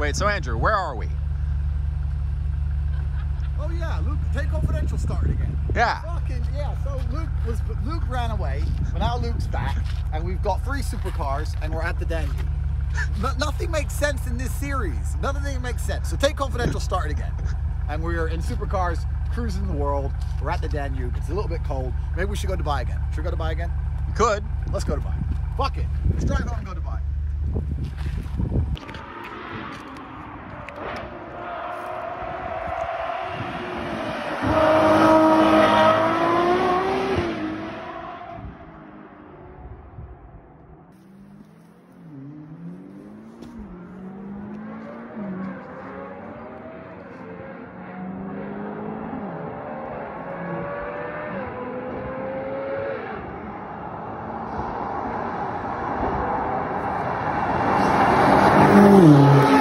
Wait, so Andrew, where are we? Oh yeah, Luke, Tate Confidential started again. Yeah. Fucking yeah. So Luke was Luke ran away, but now Luke's back, and we've got three supercars, and we're at the Danube. No, nothing makes sense in this series. Nothing makes sense. So Tate Confidential started again, and we're in supercars cruising the world. We're at the Danube. It's a little bit cold. Maybe we should go to Dubai again. Should we go to Dubai again? You could. Let's go to Dubai. Fuck it. Let's drive home and go to Dubai. Super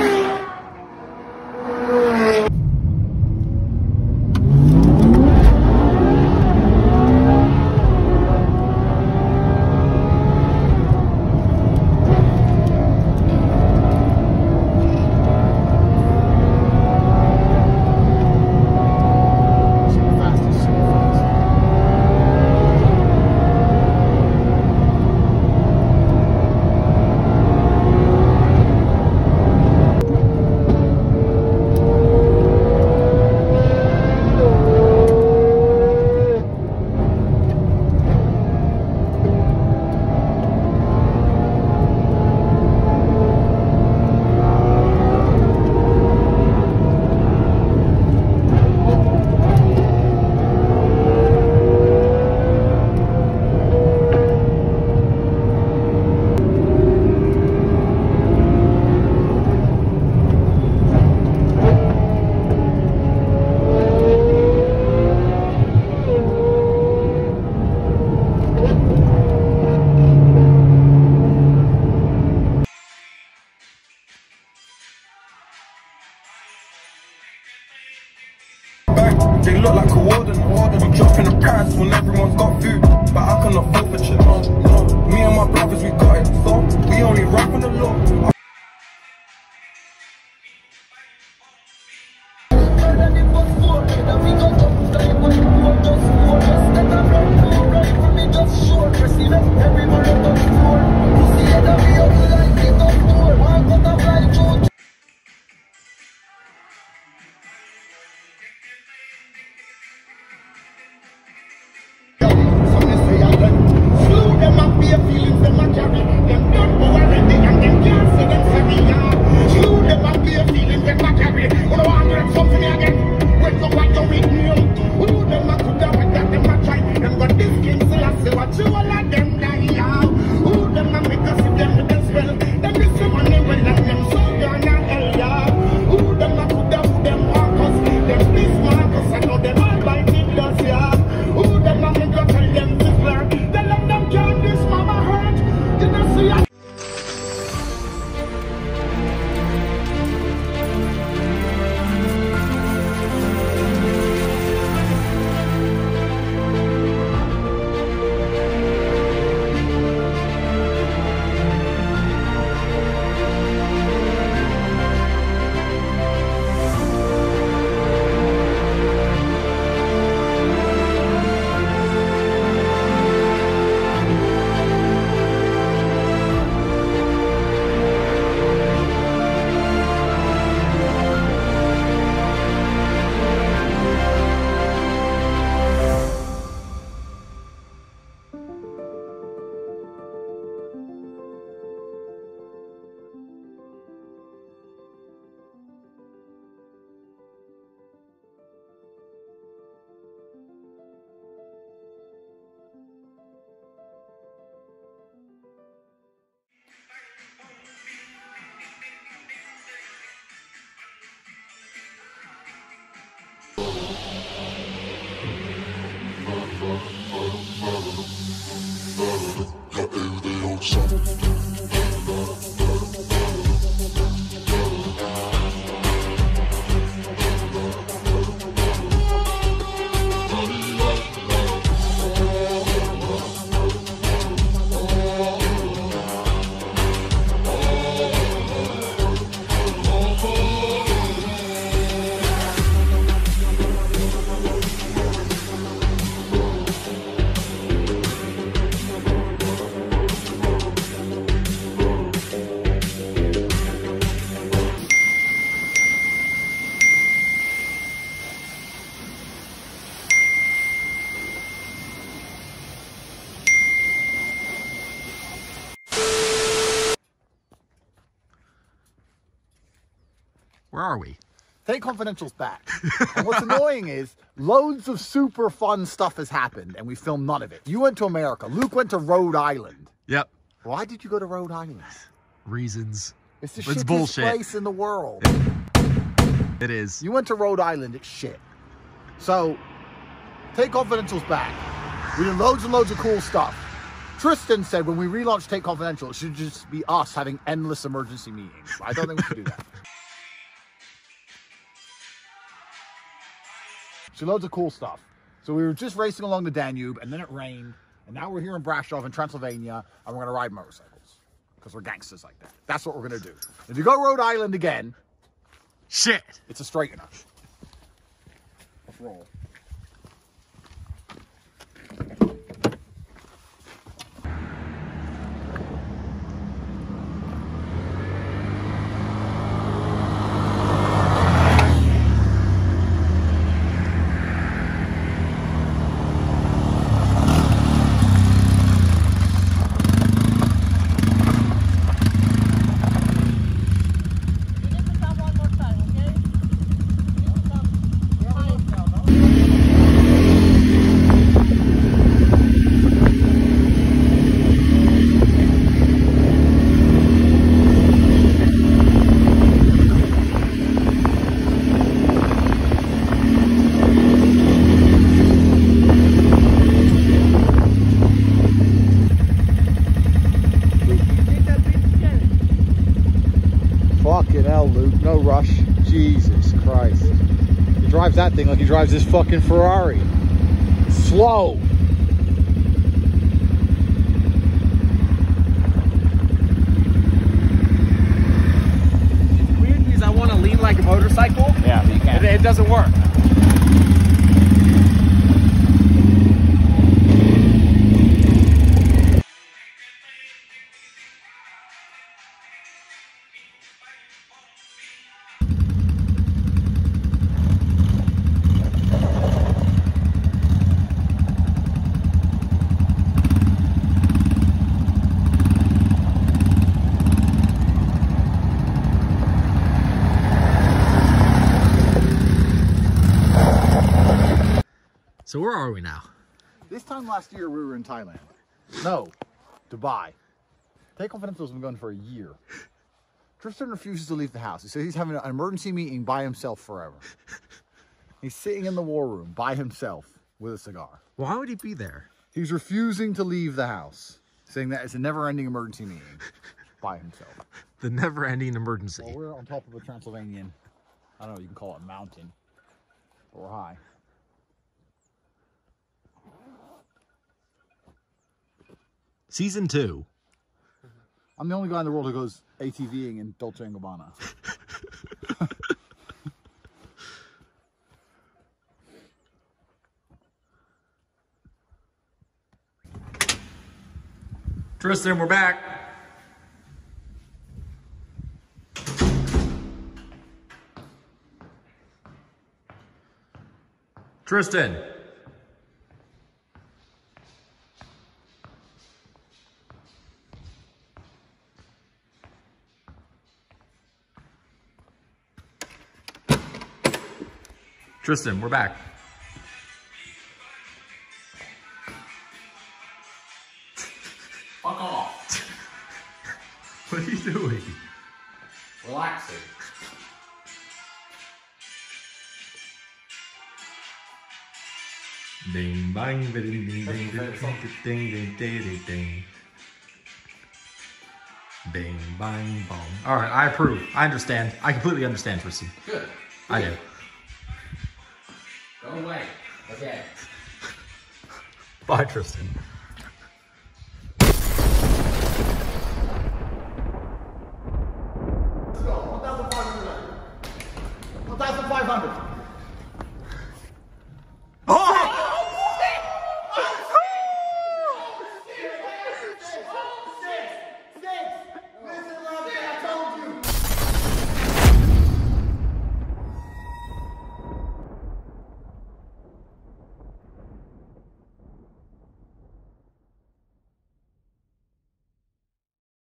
so. Where are we? Tate Confidential's back. and what's annoying is loads of super fun stuff has happened and we filmed none of it. You went to America. Luke went to Rhode Island. Yep. Why did you go to Rhode Island? Reasons. It's the It's shittest bullshit. place in the world. It is. You went to Rhode Island, it's shit. So, Tate Confidential's back. We did loads and loads of cool stuff. Tristan said when we relaunch Tate Confidential, it should just be us having endless emergency meetings. I don't think we should do that. So loads of cool stuff. So we were just racing along the Danube, and then it rained, and now we're here in Brasov in Transylvania, and we're gonna ride motorcycles because we're gangsters like that. That's what we're gonna do. If you go Rhode Island again, Shit. it's a straightener. Let's roll. You need to come one more time, okay? You need to come high. Fucking hell, Luke. No rush. Jesus Christ. He drives that thing like he drives this fucking Ferrari. Slow. Weird because I want to lean like a motorcycle. Yeah, but you It, it doesn't work. So where are we now? This time last year, we were in Thailand. No, Dubai. Tate Confidential's been going for a year. Tristan refuses to leave the house. He says he's having an emergency meeting by himself forever. He's sitting in the war room by himself with a cigar. Why would he be there? He's refusing to leave the house, saying that it's a never-ending emergency meeting by himself. The never-ending emergency. Well, we're on top of a Transylvanian, I don't know, you can call it a mountain, but we're high. Season two. I'm the only guy in the world who goes ATVing in Dolce & Gabbana. Tristan, we're back. Tristan. Tristan, we're back. Fuck off. What are you doing? Relaxing. Ding bang ding ding ding ding ding ding ding ding. Bing bang bong. All right, I approve. I understand. I completely understand, Tristan. Good. I do. Away. Okay. Bye, Tristan.